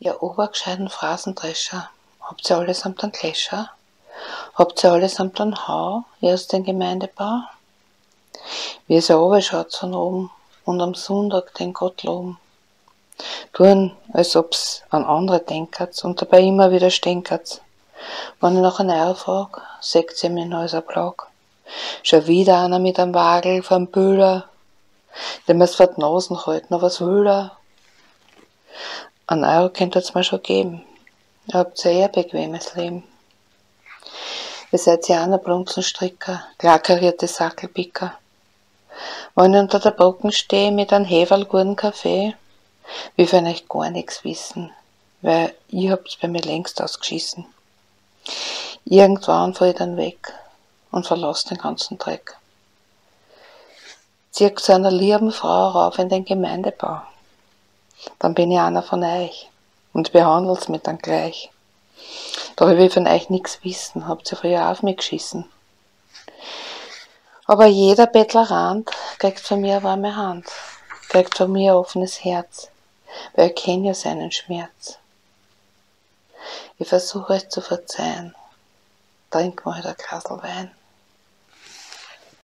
Ihr obergescheiten Phrasendrescher, habt ihr allesamt einen Gläscher? Habt ihr allesamt einen Hau, ihr aus dem Gemeindebau? Wie es schaut von oben und am Sonntag den Gott loben. Tun, als ob's an andere denkert und dabei immer wieder stänkert. Wenn ich nach einer frag, sagt sie mir neues Applaus. Schon wieder einer mit einem Wagel vom Böhler, dem es vor die Nasen halten, was will er? Ein Euro könnt ihr mir schon geben. Ihr habt ein eher bequemes Leben. Ihr seid ja auch ein Blumsenstricker, klarkarierte Sackelpicker. Wenn ich unter der Brücke stehe mit einem Heferl Kaffee, will von euch gar nichts wissen, weil ihr habt's bei mir längst ausgeschissen. Irgendwann fall ich dann weg und verlasse den ganzen Dreck. Zieht zu einer lieben Frau rauf in den Gemeindebau dann bin ich einer von euch und behandelt's mir dann gleich. Doch ich will von euch nichts wissen, habt ihr früher auf mich geschissen. Aber jeder Bettlerrand kriegt von mir eine warme Hand, kriegt von mir ein offenes Herz, weil ich kenne ja seinen Schmerz. Ich versuche euch zu verzeihen, trink mal halt ein Glas Wein.